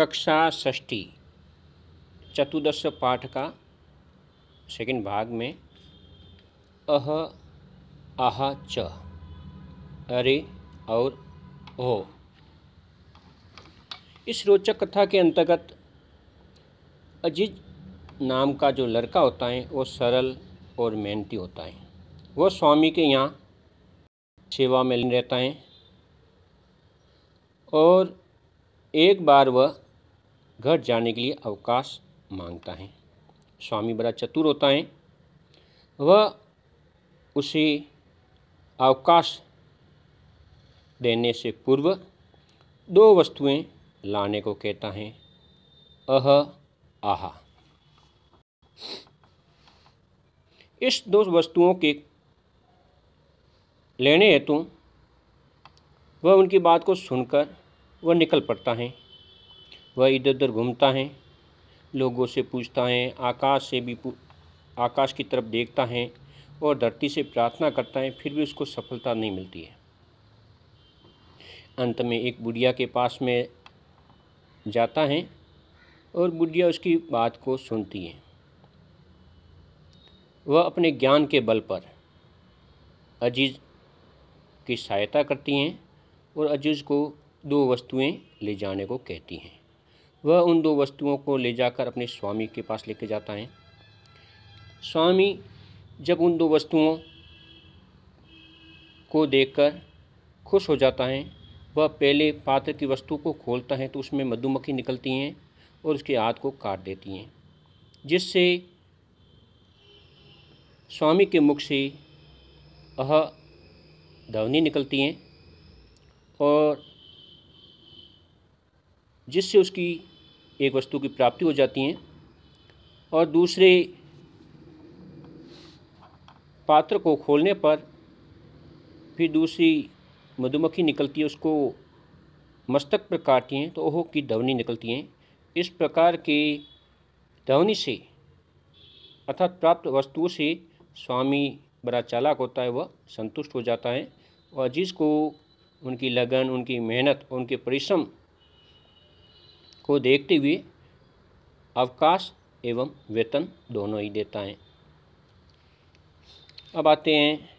कक्षा षष्ठी, चतुर्दश पाठ का सेकंड भाग में अह, आह, च, अरे, और, ओ। इस रोचक कथा के अंतर्गत अज़ीज़ नाम का जो लड़का होता है, वो सरल और मेहनती होता है। वह स्वामी के यहाँ सेवा में रहता है, और एक बार वह घर जाने के लिए अवकाश माँगता है। स्वामी बड़ा चतुर होता है। वह उसे अवकाश देने से पूर्व दो वस्तुएँ लाने को कहता है। अह, आहा। इस दो वस्तुओं के लेने हेतु वह उनकी बात को सुनकर वह निकल पड़ता है। वह इधर उधर घूमता है, लोगों से पूछता है, आकाश से भी आकाश की तरफ़ देखता है और धरती से प्रार्थना करता है, फिर भी उसको सफलता नहीं मिलती है। अंत में एक बुढ़िया के पास में जाता है और बुढ़िया उसकी बात को सुनती है। वह अपने ज्ञान के बल पर अज़ीज़ की सहायता करती हैं और अज़ीज़ को दो वस्तुएँ ले जाने को कहती हैं। वह उन दो वस्तुओं को ले जाकर अपने स्वामी के पास लेके जाता है। स्वामी जब उन दो वस्तुओं को देखकर खुश हो जाता है, वह पहले पात्र की वस्तु को खोलता है तो उसमें मधुमक्खी निकलती हैं और उसके हाथ को काट देती हैं, जिससे स्वामी के मुख से अह ध्वनि निकलती हैं और जिससे उसकी एक वस्तु की प्राप्ति हो जाती है। और दूसरे पात्र को खोलने पर फिर दूसरी मधुमक्खी निकलती है, उसको मस्तक पर काटती हैं तो ओह की ध्वनि निकलती हैं। इस प्रकार के ध्वनि से अर्थात प्राप्त वस्तुओं से स्वामी बड़ा चालाक होता है, वह संतुष्ट हो जाता है। और जिसको उनकी लगन, उनकी मेहनत, उनके परिश्रम को देखते हुए अवकाश एवं वेतन दोनों ही देता है। अब आते हैं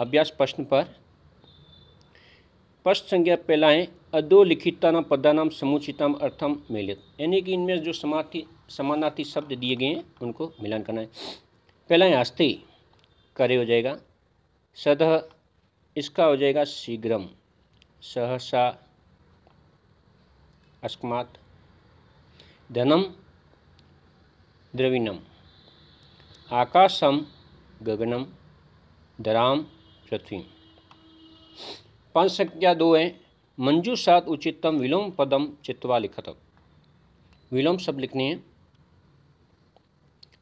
अभ्यास प्रश्न पर। प्रश्न संज्ञा पहला है अधोलिखिता नाम पदानाम समुचितम अर्थम मिलित। यानी कि इनमें जो समार्थी समानार्थी शब्द दिए गए हैं, उनको मिलान करना है। पहला है हस्ते करे हो जाएगा। सदह इसका हो जाएगा शीघ्रम। सहसा अस्मात् धनम द्रविणम। आकाशम गगनम धराम पृथ्वी पाँच संख्या दो है, मंजू सात उचितम विलोम पदम चित्वा लिखत विलोम शब्द लिखने हैं,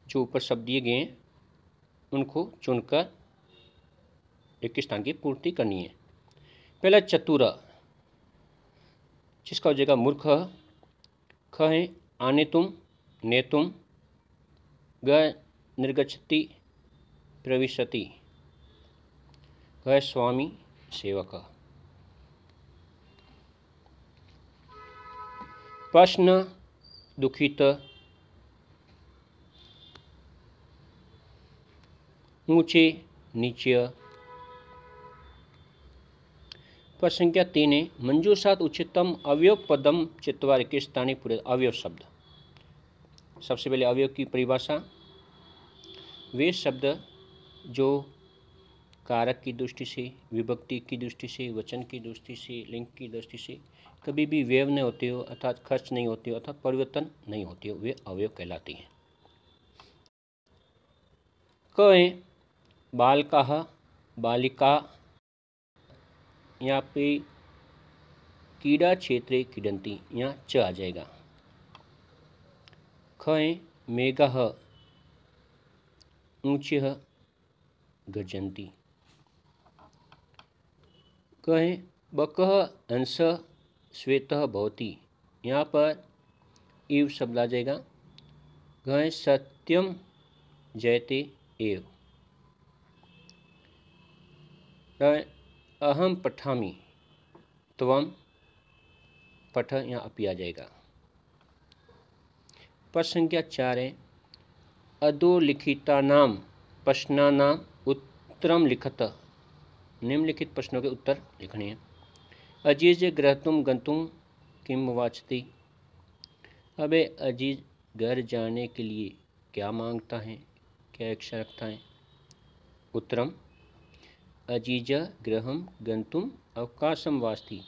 जो ऊपर शब्द दिए गए हैं, उनको चुनकर एक स्थान की पूर्ति करनी है। पहला चतुरा जिसका हो जाएगा मूर्ख ख है आने तुम, ने तुम, ग निर्गछति प्रविशति, ग, स्वामी, सेवक। प्रश्न दुखित। ऊँचे, नीचे पर संख्या तीन है मंजूर सात उच्चतम अवयव पदम चित्तवार के स्थानीय पूरे अवयव शब्द। सबसे पहले अवयव की परिभाषा। वे शब्द जो कारक की दृष्टि से, विभक्ति की दृष्टि से, वचन की दृष्टि से, लिंग की दृष्टि से कभी भी व्यव नहीं होते हो, अर्थात खर्च नहीं होते हो, अर्थात परिवर्तन नहीं होते हो, वे अवयव कहलाती हैं। क बालका, बालिका यहाँ पे कीड़ा क्षेत्रे किडंती यहाँ च आ जाएगा। ख है मेघ ऊँचे गर्जंती। क बक, अंश, श्वेत, भवती। यहाँ पर इव शब्द आ जाएगा। घ सत्यम जयते एव। अहम पठामी। त्वम पठ, यहाँ अपी आ जाएगा। पद संख्या चार है। अधोलिखिता नाम प्रश्नानाम उत्तरम लिखत। निम्नलिखित प्रश्नों के उत्तर लिखने हैं। अज़ीज़ ग्रह तुम गंतुम किम वाचती? अबे अज़ीज़, घर जाने के लिए क्या माँगता है? क्या इच्छा रखता है? उत्तरम अज़ीज़ ग्रहम गंतुम, अवकाशम वास्ती।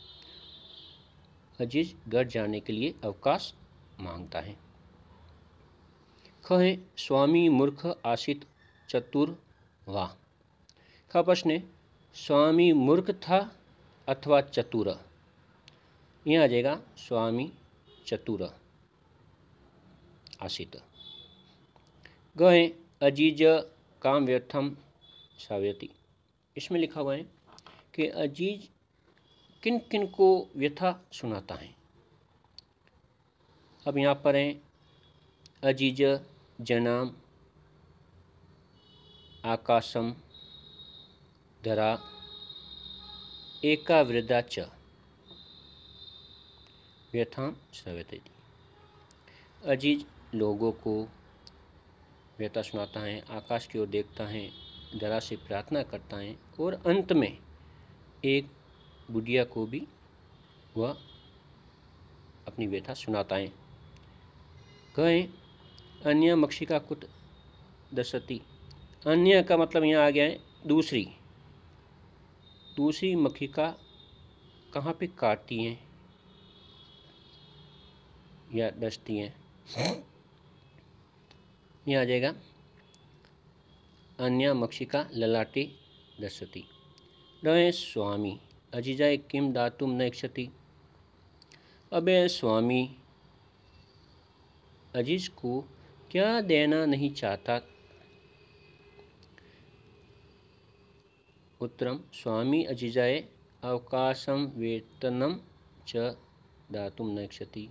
अज़ीज़ घर जाने के लिए अवकाश माँगता है। ख स्वामी मूर्ख आशित चतुर वाह। ख प्रश्न स्वामी मूर्ख था अथवा चतुर? यहाँ आ जाएगा स्वामी चतुर आशित। गए अज़ीज़ काम व्यर्थम साव्यति। इसमें लिखा हुआ है कि अज़ीज़ किन किन को व्यथा सुनाता है। अब यहाँ पर हैं अज़ीज़, जनाम, आकाशम, धरा एका वृद्धा च व्यथा सव्यते अज़ीज़ लोगों को व्यथा सुनाता है, आकाश की ओर देखता है धरा से प्रार्थना करता है और अंत में एक बुढ़िया को भी वह अपनी व्यथा सुनाता है। कहें, अन्य मक्षिका कुट दशती अन्य का मतलब यहाँ आ गया है दूसरी। दूसरी मक्षिका कहाँ पे काटती हैं? या डसती हैं? यहाँ आ जाएगा। अन्य मक्षिका ललाटे दशती रहे स्वामी, अजीजाए किम दातुम न इच्छति अबे स्वामी, अज़ीज़ को क्या देना नहीं चाहता? उत्तरम, स्वामी, अजीजाए अवकाशम वेतनम च दातुम न इच्छति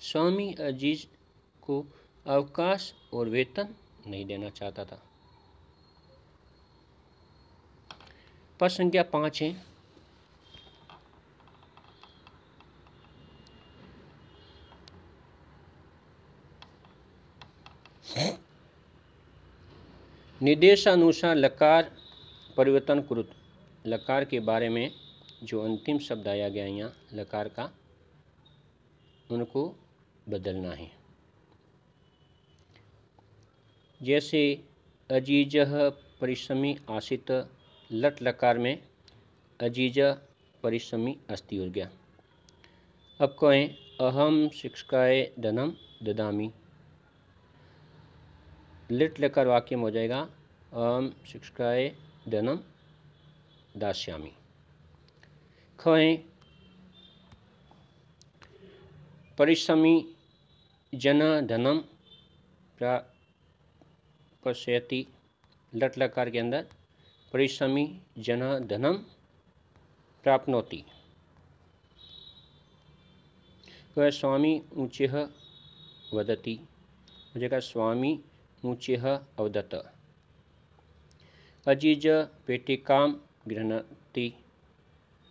स्वामी, अज़ीज़ को अवकाश और वेतन नहीं देना चाहता था। पद संख्या पाँच है। निर्देशानुसार लकार परिवर्तन कुरुत लकार के बारे में जो अंतिम शब्द आया गया यहाँ, लकार का, उनको बदलना है। जैसे अज़ीज़ परिश्रमी आशित लट लकार में अज़ीज़ परिश्रमी अस्थि हो गया। अब कहें, अहम शिक्षकाय धनम ददामी। लिट लेकर वाक्य में हो जाएगा, अहम शिक्षकाय धनम दास्यामी। खें परिश्रमी जन धनम प्रापश्यति लट लकार के अंदर परिश्रमी जन धनम प्राप्नोति स्वामी ऊँचे वदती। मुझे स्वामी ऊँचेह अवदत। अज़ीज़ पेटिकाम गृहणति।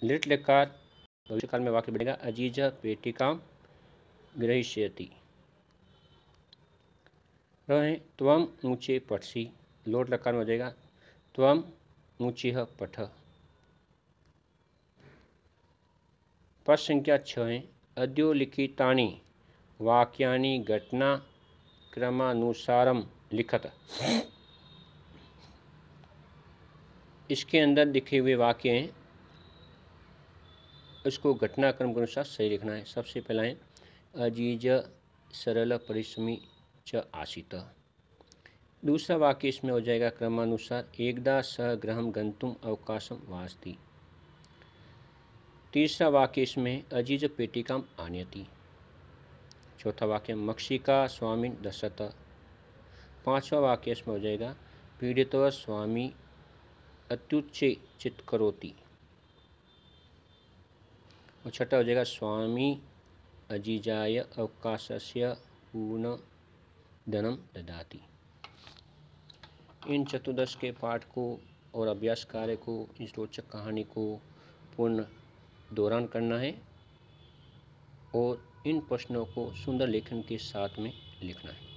भविष्य काल में वाक्य बढ़ेगा अज़ीज़ पेटिकाम ग्रहिष्यति रहे त्वम ऊँचे पठसी लोट लकार में हो जाएगा त्वम ऊँचे पठ। पद संख्या छः अद्योलिखितानि वाक्यानि घटना क्रमानुसारम लिखत। इसके अंदर लिखे हुए वाक्य हैं। उसको घटनाक्रम के अनुसार सही लिखना है। सबसे पहला है, अज़ीज़ सरल परिश्रमी च आशित दूसरा वाक्य इसमें हो जाएगा क्रमानुसार, एकदा सह ग्रहम गंतुम अवकाशम वास्ती। तीसरा वाक्य इसमें, अज़ीज़ पेटिकाम आन्यति। चौथा वाक्य, मक्षिका स्वामी दशत। पांचवा वाक्य इसमें हो जाएगा, पीड़ित स्वामी अत्युच्चे चित करोती। और छठा हो जाएगा, स्वामी अजीजाय अवकाशस्य पूर्ण धनम ददाती। इन चतुर्दश के पाठ को और अभ्यास कार्य को, इस रोचक कहानी को पूर्ण दौरान करना है और इन प्रश्नों को सुंदर लेखन के साथ में लिखना है।